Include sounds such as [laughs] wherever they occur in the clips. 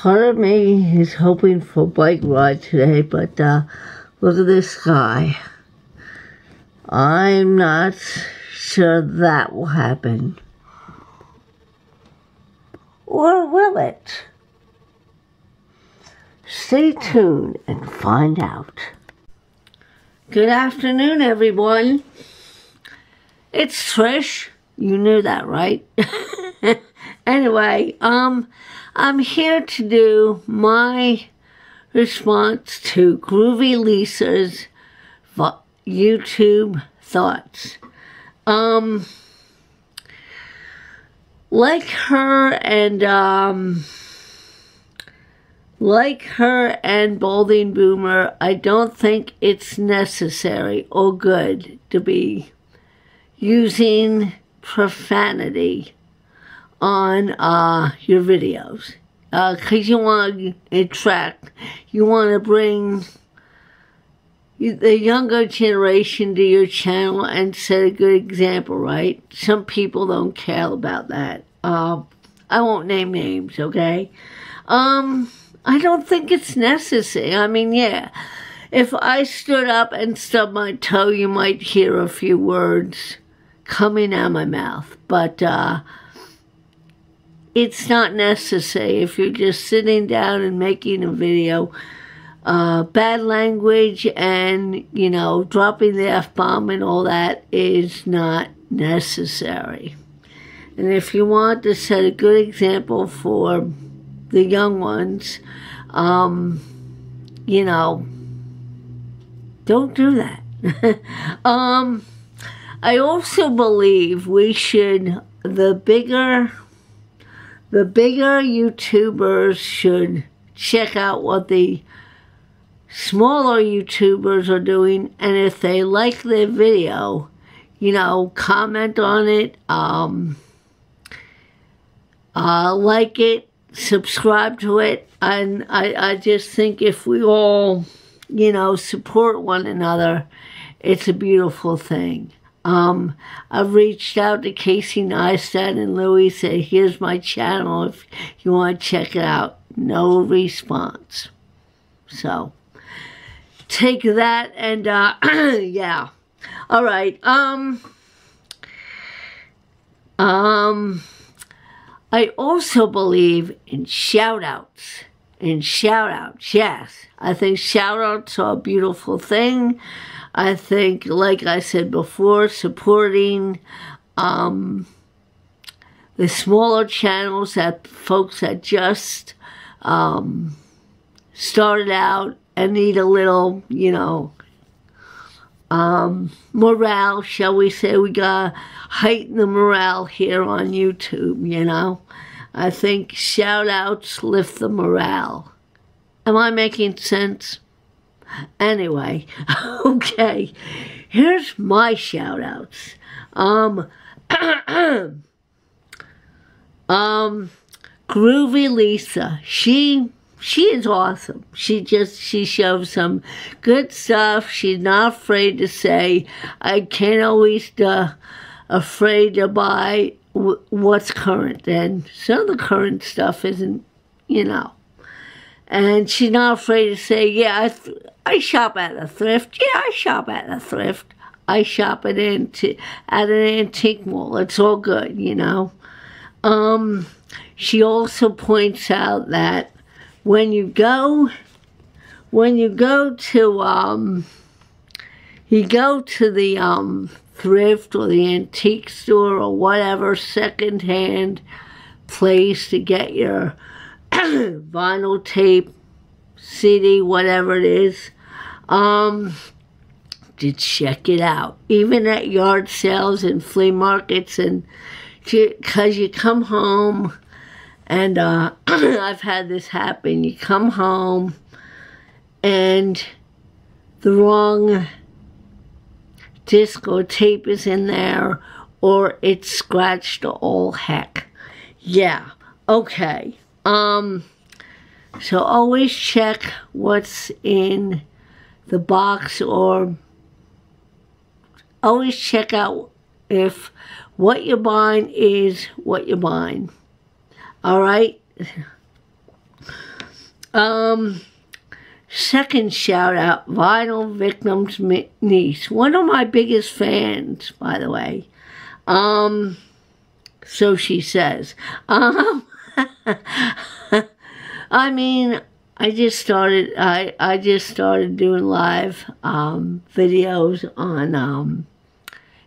Part of me is hoping for a bike ride today, but uh, look at this sky. I'm not sure that will happen. Or will it? Stay tuned and find out. Good afternoon, everyone. It's Trish. You knew that, right? [laughs] anyway, um, I'm here to do my response to Groovy Lisa's YouTube thoughts. Um, like her and, um, like her and Balding Boomer, I don't think it's necessary or good to be using profanity on uh, your videos. Because uh, you want to attract, you want to bring the younger generation to your channel and set a good example, right? Some people don't care about that. Uh, I won't name names, okay? Um, I don't think it's necessary. I mean, yeah, if I stood up and stubbed my toe, you might hear a few words coming out of my mouth. But uh, it's not necessary if you're just sitting down and making a video. Uh, bad language and, you know, dropping the F-bomb and all that is not necessary. And if you want to set a good example for the young ones, um, you know, don't do that. [laughs] um, I also believe we should, the bigger, the bigger YouTubers should check out what the smaller YouTubers are doing, and if they like their video, you know, comment on it, um, uh, like it, subscribe to it, and I, I just think if we all, you know, support one another, it's a beautiful thing. Um, I've reached out to Casey Neistat and Louie said, here's my channel if you want to check it out. No response. So, take that and, uh, [clears throat] yeah. All right. Um, um, I also believe in shout outs. In shout outs, yes. I think shout outs are a beautiful thing. I think, like I said before, supporting um, the smaller channels that folks that just um, started out and need a little, you know, um, morale, shall we say. We got to heighten the morale here on YouTube, you know. I think shout outs lift the morale. Am I making sense? Anyway, [laughs] okay, here's my shout outs. Um, [clears throat] um, Groovy Lisa, she she is awesome. She just she shows some good stuff. She's not afraid to say, I can't always uh, afraid to buy what's current, and some of the current stuff isn't, you know. And she's not afraid to say, yeah, I, I shop at a thrift. Yeah, I shop at a thrift. I shop at, anti- at an antique mall. It's all good, you know. Um, she also points out that when you go, when you go to, um, you go to the um, thrift or the antique store or whatever secondhand place to get your [coughs] vinyl tape, CD, whatever it is, um, to check it out. Even at yard sales and flea markets, and because you come home, and uh, [coughs] I've had this happen. You come home, and the wrong disc or tape is in there, or it's scratched all heck. Yeah, okay. Um, so always check what's in the box or always check out if what you're buying is what you're buying. All right? Um, second shout out, Vinyl Victims Niece. One of my biggest fans, by the way. Um, so she says. [laughs] Um, [laughs] I mean, I just started. I I just started doing live um, videos on um,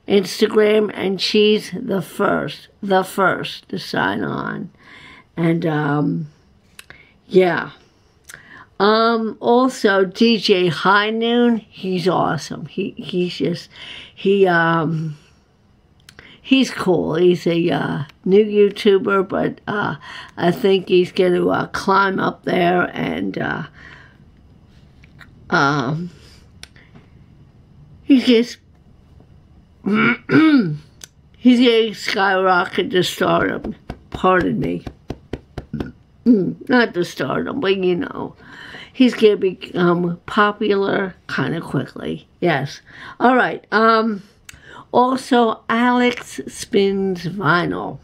Instagram, and she's the first, the first to sign on, and um, yeah. Um, also DJ High Noon, he's awesome. He he's just he um he's cool. He's a uh, new YouTuber, but uh, I think he's going to uh, climb up there and uh, um, he's just [clears throat] he's getting skyrocket to stardom. Pardon me. [clears throat] Not to stardom, but you know. He's going to become popular kind of quickly. Yes. All right. Um, also, Alex spins vinyl.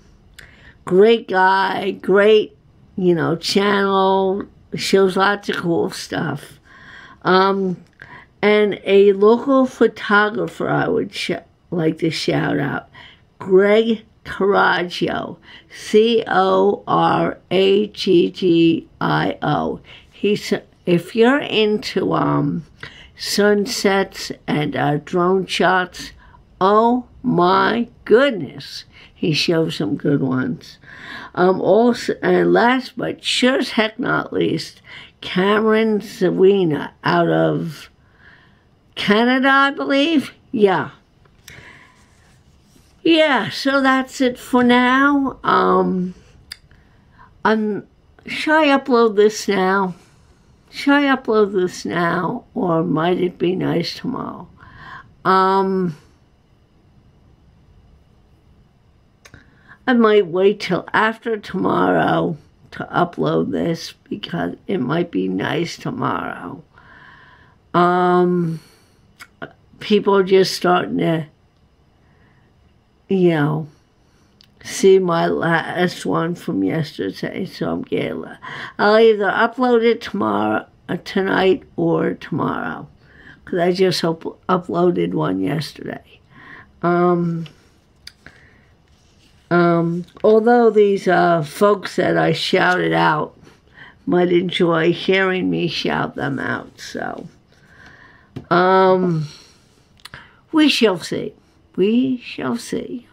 Great guy, great, you know, channel, shows lots of cool stuff. Um, and a local photographer I would like to shout out, Greg Coraggio, C O R A G G I O. He's if you're into um, sunsets and uh, drone shots, Oh my goodness. He shows some good ones. Um, also, and last but sure as heck not least, Cameron Zawina out of Canada, I believe. Yeah. Yeah, so that's it for now. Um, I'm, should I upload this now? Should I upload this now, or might it be nice tomorrow? Um, I might wait till after tomorrow to upload this because it might be nice tomorrow. Um, people are just starting to, you know, see my last one from yesterday, so I'm getting. I'll either upload it tomorrow, uh, tonight, or tomorrow, because I just up uploaded one yesterday. Um, um, although these uh, folks that I shouted out might enjoy hearing me shout them out, so um, we shall see. We shall see.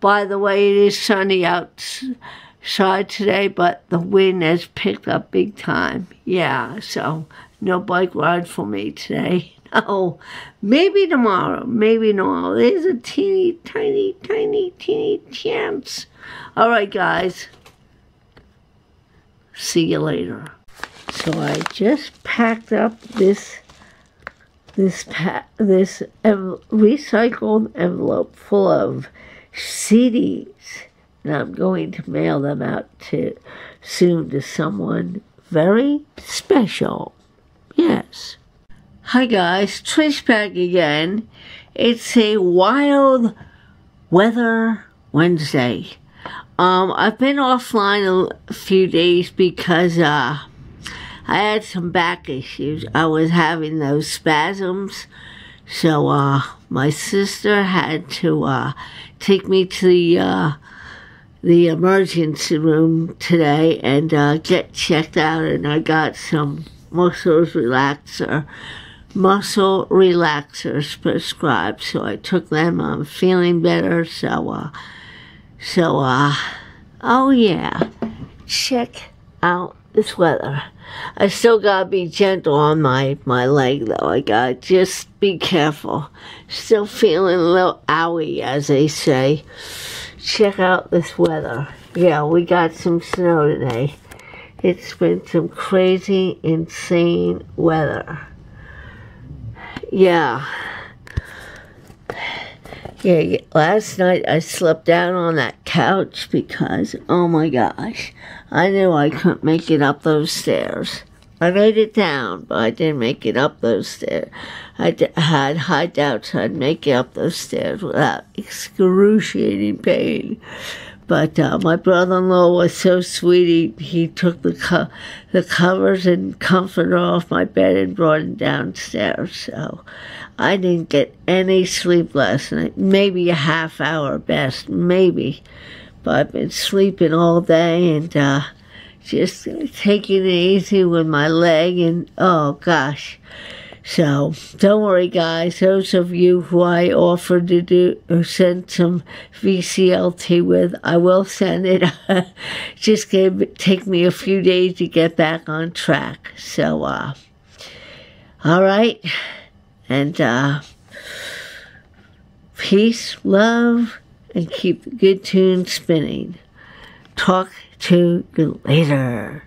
By the way, it is sunny outside today, but the wind has picked up big time. Yeah, so no bike ride for me today. [laughs] Oh, maybe tomorrow, maybe tomorrow. There's a teeny, tiny, tiny, teeny chance. All right, guys. See you later. So I just packed up this this this ev- recycled envelope full of CDs, and I'm going to mail them out to soon to someone very special. Yes. Hi guys, Trish back again. It's a wild weather Wednesday. Um, I've been offline a few days because uh, I had some back issues. I was having those spasms, so uh, my sister had to uh, take me to the uh, the emergency room today and uh, get checked out, and I got some muscles relaxer muscle relaxers prescribed. So I took them. I'm feeling better. So, uh, so, uh, oh yeah, check out this weather. I still gotta be gentle on my, my leg though. I gotta just be careful. Still feeling a little owie, as they say. Check out this weather. Yeah, we got some snow today. It's been some crazy, insane weather yeah. Yeah, last night I slept down on that couch because, oh my gosh, I knew I couldn't make it up those stairs. I made it down, but I didn't make it up those stairs. I had high doubts I'd make it up those stairs without excruciating pain. But uh, my brother-in-law was so sweet. He, he took the co- the covers and comforter off my bed and brought it downstairs. So I didn't get any sleep last night. Maybe a half hour best, maybe. But I've been sleeping all day and uh, just taking it easy with my leg. And oh gosh. So don't worry, guys. Those of you who I offered to do or send some VCLT with, I will send it. [laughs] Just gave, take me a few days to get back on track. So, uh, all right, and uh, peace, love, and keep the good tune spinning. Talk to you later.